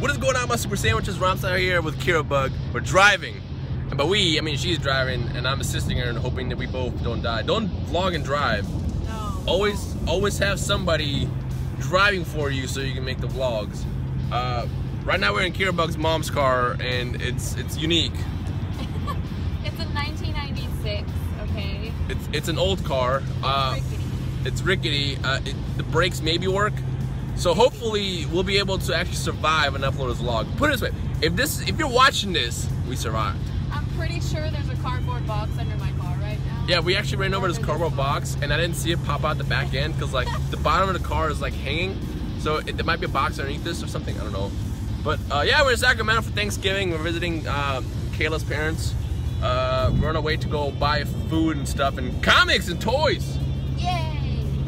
What is going on, my super sandwiches? Rhymestyle here with Keirabug. We're driving. And by we, I mean she's driving and I'm assisting her and hoping that we both don't die. Don't vlog and drive. No. Always, always have somebody driving for you so you can make the vlogs. Uh, right now we're in Keirabug's mom's car and it's it's unique. It's a 1996, okay? It's it's an old car. Uh, Rickety. it's rickety. Uh, it, the brakes maybe work. So hopefully we'll be able to actually survive and upload this vlog. Put it this way, if this, if you're watching this, we survived. I'm pretty sure there's a cardboard box under my car right now. Yeah, we actually ran over this cardboard box and I didn't see it pop out the back end because like the bottom of the car is like hanging. So it, there might be a box underneath this or something, I don't know. But uh, yeah, we're in Sacramento for Thanksgiving. We're visiting uh, Kayla's parents. Uh, we're on our way to go buy food and stuff and comics and toys. Yay!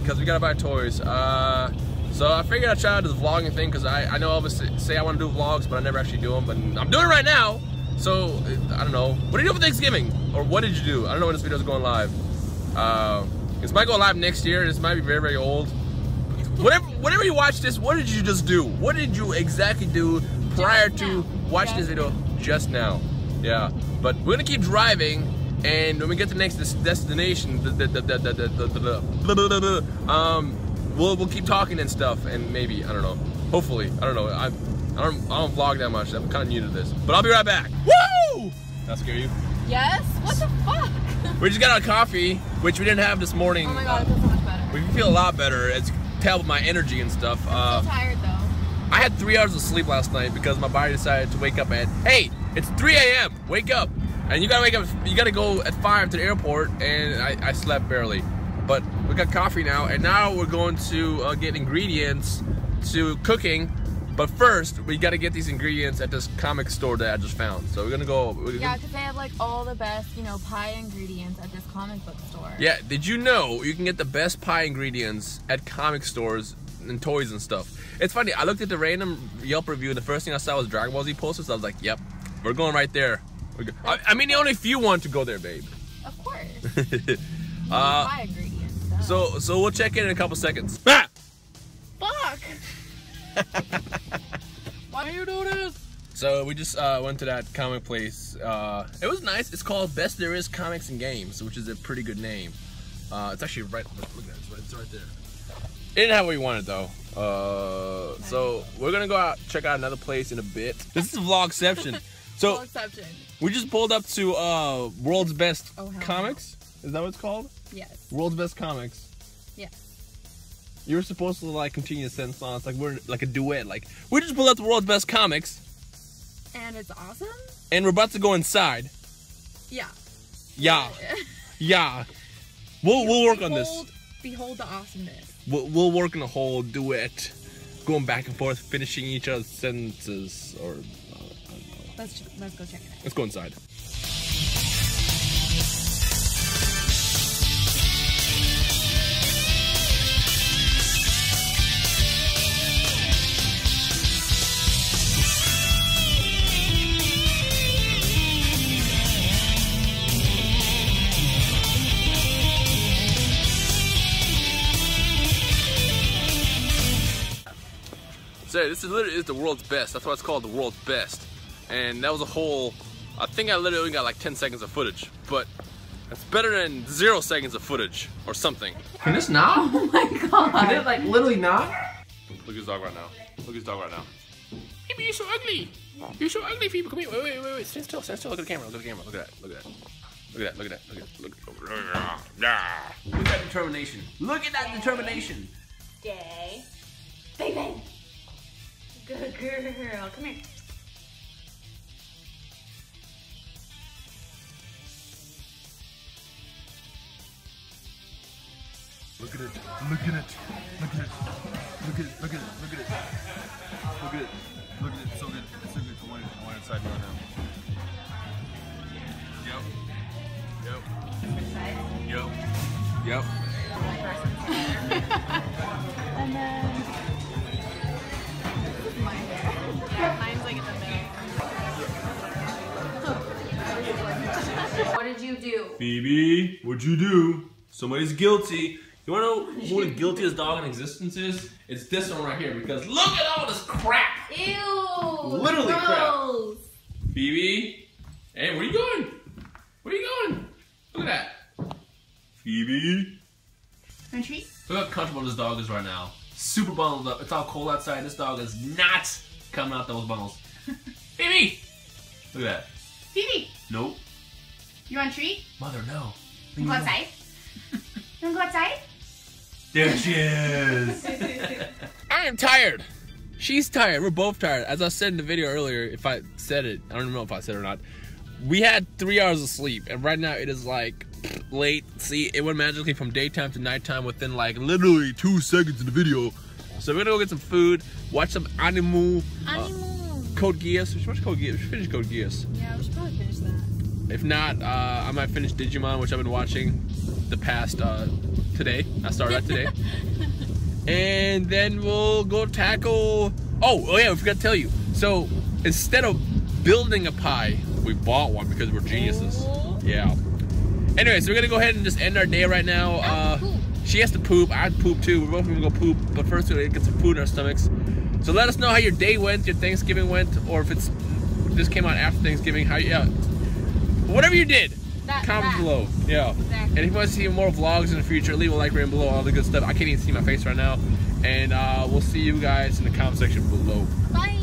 because we gotta buy toys. Uh, so I figured I'd try out this vlogging thing because I, I know all of us say I want to do vlogs, but I never actually do them. But I'm doing it right now. So I don't know. What did you do for Thanksgiving? Or what did you do? I don't know when this video is going live. Uh, this might go live next year. This might be very, very old. Whatever, whenever you watch this, what did you just do? What did you exactly do prior to watching this video just now? Yeah. But we're gonna keep driving. And when we get to the next destination, um, we'll we'll keep talking and stuff, and maybe I don't know. Hopefully, I don't know. I I don't I don't vlog that much. I'm kind of new to this, but I'll be right back. Woo! That scare you? Yes? What the fuck? We just got our coffee, which we didn't have this morning. oh my god, it feels so much better. we feel a lot better. It's tell with my energy and stuff. Uh, I'm so tired though. I had three hours of sleep last night because my body decided to wake up at hey, it's 3 a.m. Wake up, and you gotta wake up. You gotta go at five to the airport, and I, I slept barely. But we got coffee now, and now we're going to uh, get ingredients to cooking. But first, we gotta get these ingredients at this comic store that I just found. So we're gonna go. We're Yeah, because they have like all the best, you know, pie ingredients at this comic book store. Yeah, did you know you can get the best pie ingredients at comic stores and toys and stuff? It's funny, I looked at the random Yelp review and the first thing I saw was Dragon Ball Z posters. I was like, yep, we're going right there. I, I mean, only if you want to go there, babe. Of course. uh, pie ingredients. duh. So, so we'll check in in a couple seconds. Ah! Fuck! Why are you do this? So we just uh, went to that comic place. Uh, it was nice. It's called Best There Is Comics and Games, which is a pretty good name. Uh, it's actually right. Look at that. It's right, it's right there. It didn't have what we wanted though. Uh, so we're gonna go out check out another place in a bit. This is vlogception. No So exception. we just pulled up to uh, World's Best Oh, hell no. Is that what it's called? Yes. World's Best Comics. Yes. You were supposed to like continue the sentence on. It's like we're like a duet. Like we just pulled out the World's Best Comics, And it's awesome? and we're about to go inside. Yeah. Yeah, yeah. We'll we'll work on this. Behold- Behold the awesomeness. We'll, we'll work on a whole duet, going back and forth, finishing each other's sentences. Or uh, I don't know. Let's let's go check it out. let's go inside. So this is literally is the world's best. That's why it's called the world's best. And that was a whole. I think I literally got like 10 seconds of footage, but it's better than zero seconds of footage or something. Can this not? Oh my god. Can it like literally not? Look at his dog right now. Look at his dog right now. Phoebe, you're so ugly. You're so ugly, Phoebe. Come here. Wait, wait, wait, wait. Stand still. Stand still. Look at the camera. Look at the camera. Look at that. Look at that. Look at that. Look at that. Look at that. Look at that. Look at that determination. Look at that determination. Stay. Baby. Good girl. Come here. Look at it. Look at it. Look at it. Look at it. Look at it. Look at it. Look at it. Phoebe, what'd you do? Somebody's guilty. You wanna know who the guiltiest dog in existence is? It's this one right here because look at all this crap. Ew! Literally crap. Phoebe? Hey, where you going? Where you going? Look at that. Phoebe? Want a treat? Look how comfortable this dog is right now. Super bundled up. It's all cold outside. This dog is not coming out those bundles. Phoebe! Look at that. Phoebe, Nope. You want a treat? Mother, no. You wanna go outside? you wanna go outside? There she is. I am tired. She's tired. We're both tired. As I said in the video earlier, if I said it, I don't know if I said it or not. We had three hours of sleep, and right now it is like late. See, it went magically from daytime to nighttime within like literally two seconds of the video. So we're gonna go get some food, watch some anime. Uh, Code Geass. We should watch Code Geass. We should finish Code Geass. yeah, we should probably finish that. If not, uh, I might finish Digimon, which I've been watching the past uh, today. I started that today. and then we'll go tackle. Oh, oh yeah, we forgot to tell you. So instead of building a pie, we bought one because we're geniuses. Oh. Yeah. Anyway, so we're gonna go ahead and just end our day right now. Uh, she has to poop. I poop too. We're both gonna go poop, but first we're gonna get some food in our stomachs. So let us know how your day went, your Thanksgiving went, or if it's this came out after Thanksgiving. How yeah, whatever you did, That, comment that. below. Yeah. Exactly. And if you want to see more vlogs in the future, leave a like right below, all the good stuff. I can't even see my face right now. And uh, we'll see you guys in the comment section below. Bye.